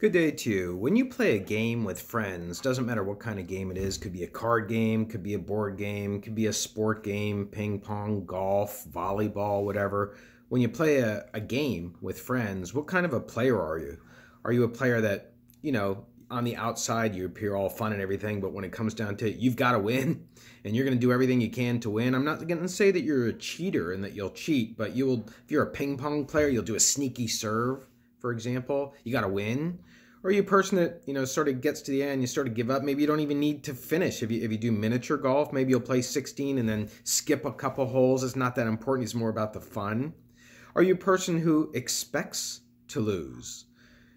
Good day to you. When you play a game with friends, doesn't matter what kind of game it is, could be a card game, could be a board game, could be a sport game, ping pong, golf, volleyball, whatever. When you play a, a game with friends, what kind of a player are you? Are you a player that, you know, on the outside you appear all fun and everything, but when it comes down to it, you've got to win and you're going to do everything you can to win. I'm not going to say that you're a cheater and that you'll cheat, but you will if you're a ping pong player, you'll do a sneaky serve for example, you got to win. Or you a person that, you know, sort of gets to the end, you sort of give up. Maybe you don't even need to finish. If you, if you do miniature golf, maybe you'll play 16 and then skip a couple holes. It's not that important. It's more about the fun. Are you a person who expects to lose?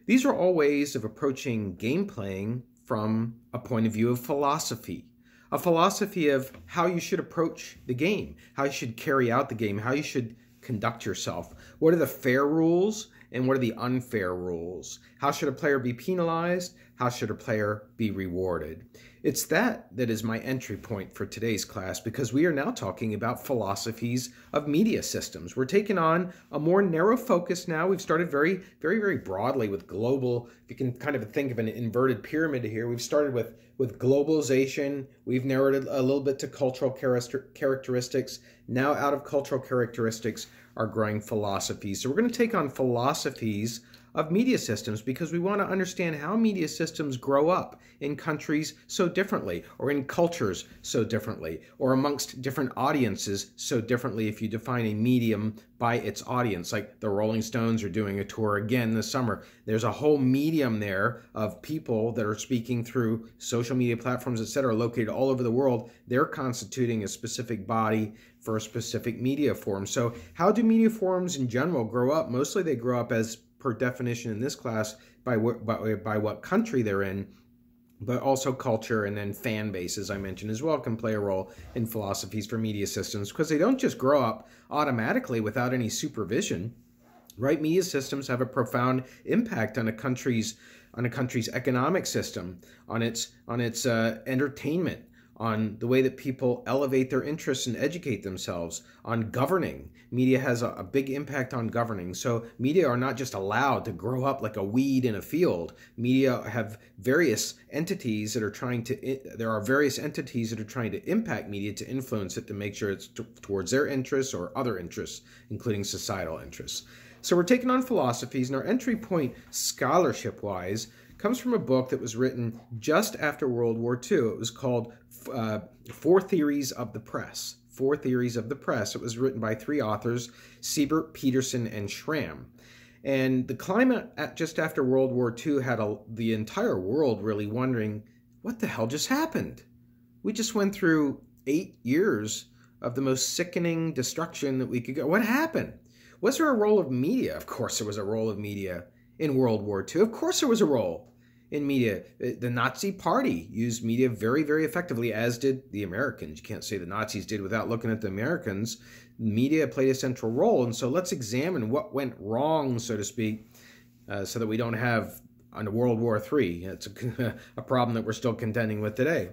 These are all ways of approaching game playing from a point of view of philosophy. A philosophy of how you should approach the game, how you should carry out the game, how you should conduct yourself. What are the fair rules and what are the unfair rules? How should a player be penalized? How should a player be rewarded? It's that that is my entry point for today's class because we are now talking about philosophies of media systems. We're taking on a more narrow focus now. We've started very, very, very broadly with global. If you can kind of think of an inverted pyramid here, we've started with with globalization. We've narrowed it a little bit to cultural characteristics. Now, out of cultural characteristics, are growing philosophies. So we're going to take on philosophies of media systems because we want to understand how media systems grow up in countries so differently, or in cultures so differently, or amongst different audiences so differently if you define a medium by its audience. Like the Rolling Stones are doing a tour again this summer. There's a whole medium there of people that are speaking through social media platforms, etc., located all over the world. They're constituting a specific body for a specific media form. So, how do media forms in general grow up? Mostly they grow up as per definition in this class by what by, by what country they're in but also culture and then fan base, as I mentioned as well, can play a role in philosophies for media systems because they don't just grow up automatically without any supervision. Right, media systems have a profound impact on a country's on a country's economic system, on its on its uh, entertainment, on the way that people elevate their interests and educate themselves, on governing. Media has a, a, big impact on governing. So, media are not just allowed to grow up like a weed in a field. Media have various entities that are trying to, there are various entities that are trying to impact media to influence it to make sure it's t- towards their interests or other interests, including societal interests. So, we're taking on philosophies, and our entry point, scholarship wise, comes from a book that was written just after World War II. It was called uh, Four Theories of the Press. Four Theories of the Press. It was written by three authors, Siebert, Peterson, and Schramm. And the climate at just after World War II had a, the entire world really wondering, what the hell just happened? We just went through eight years of the most sickening destruction that we could go. What happened? Was there a role of media? Of course, there was a role of media in World War II. Of course, there was a role in media. The Nazi Party used media very, very effectively, as did the Americans. You can't say the Nazis did without looking at the Americans. Media played a central role. And so let's examine what went wrong, so to speak, uh, so that we don't have a World War III. It's a, a problem that we're still contending with today.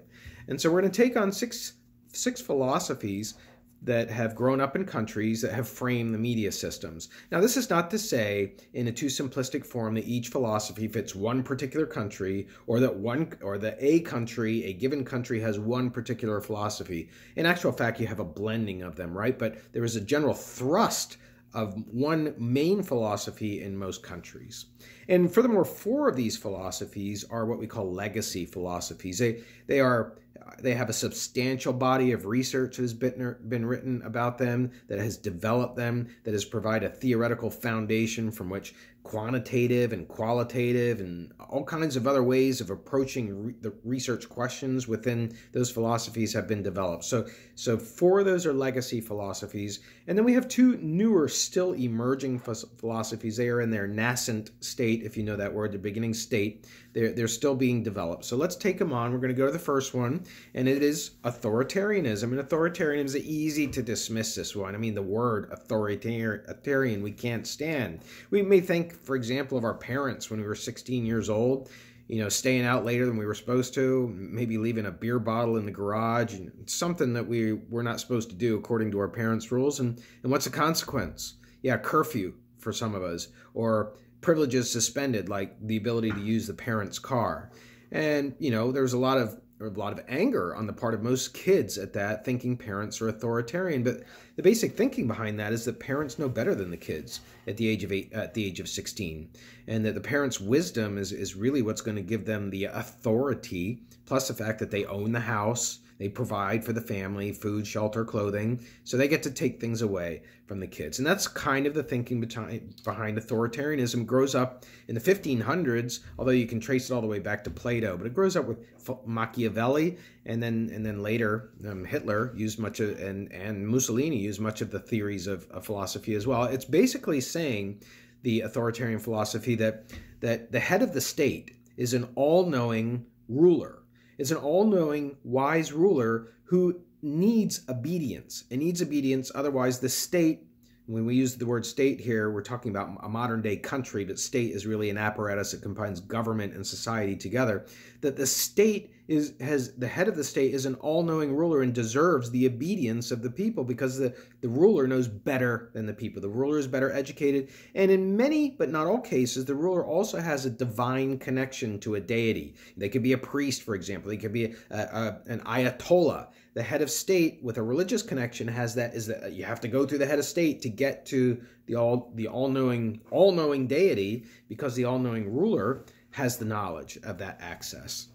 And so we're going to take on six six philosophies that have grown up in countries that have framed the media systems. Now, this is not to say in a too simplistic form that each philosophy fits one particular country or that one or that a country, a given country has one particular philosophy. In actual fact, you have a blending of them, right? But there is a general thrust of one main philosophy in most countries. And furthermore, four of these philosophies are what we call legacy philosophies. They they are they have a substantial body of research that has been, been written about them, that has developed them, that has provided a theoretical foundation from which quantitative and qualitative and all kinds of other ways of approaching re- the research questions within those philosophies have been developed. So, so four of those are legacy philosophies, and then we have two newer, still emerging philosophies. They are in their nascent state, if you know that word, the beginning state. They're they're still being developed. So let's take them on. We're going to go to the first one, and it is authoritarianism. And authoritarianism is easy to dismiss this one. I mean, the word authoritarian we can't stand. We may think for example, of our parents when we were 16 years old, you know, staying out later than we were supposed to, maybe leaving a beer bottle in the garage, and something that we were not supposed to do according to our parents' rules. And, and what's the consequence? Yeah, curfew for some of us, or privileges suspended, like the ability to use the parent's car. And, you know, there's a lot of a lot of anger on the part of most kids at that, thinking parents are authoritarian. But the basic thinking behind that is that parents know better than the kids at the age of eight, at the age of 16, and that the parents' wisdom is, is really what's going to give them the authority, plus the fact that they own the house, they provide for the family food, shelter, clothing. So they get to take things away from the kids. And that's kind of the thinking behind authoritarianism. It grows up in the 1500s, although you can trace it all the way back to Plato, but it grows up with Machiavelli and then and then later um, Hitler used much of and and Mussolini used much of the theories of, of philosophy as well. It's basically saying the authoritarian philosophy that that the head of the state is an all-knowing ruler is an all knowing, wise ruler who needs obedience It needs obedience. Otherwise, the state, when we use the word state here, we're talking about a modern day country, but state is really an apparatus that combines government and society together. That the state is has the head of the state is an all-knowing ruler and deserves the obedience of the people because the, the ruler knows better than the people. The ruler is better educated, and in many but not all cases, the ruler also has a divine connection to a deity. They could be a priest, for example. They could be a, a, an ayatollah. The head of state with a religious connection has that is that you have to go through the head of state to get to the all the all-knowing all-knowing deity because the all-knowing ruler has the knowledge of that access.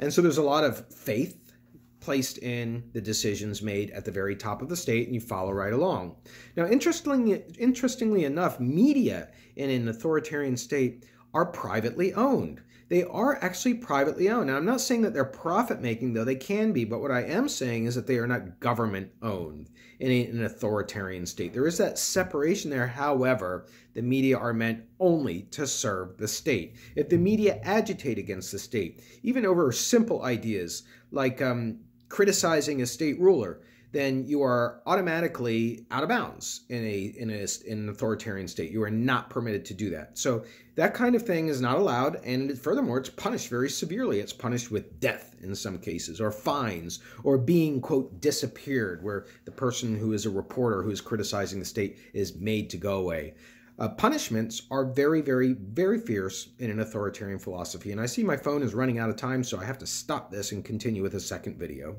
And so there's a lot of faith placed in the decisions made at the very top of the state, and you follow right along. Now, interestingly, interestingly enough, media in an authoritarian state are privately owned. They are actually privately owned. Now, I'm not saying that they're profit making, though they can be, but what I am saying is that they are not government owned in an authoritarian state. There is that separation there. However, the media are meant only to serve the state. If the media agitate against the state, even over simple ideas like um, criticizing a state ruler, then you are automatically out of bounds in a in a in an authoritarian state. You are not permitted to do that. So that kind of thing is not allowed, and furthermore, it's punished very severely. It's punished with death in some cases, or fines, or being quote disappeared, where the person who is a reporter who is criticizing the state is made to go away. Uh, punishments are very, very, very fierce in an authoritarian philosophy. And I see my phone is running out of time, so I have to stop this and continue with a second video.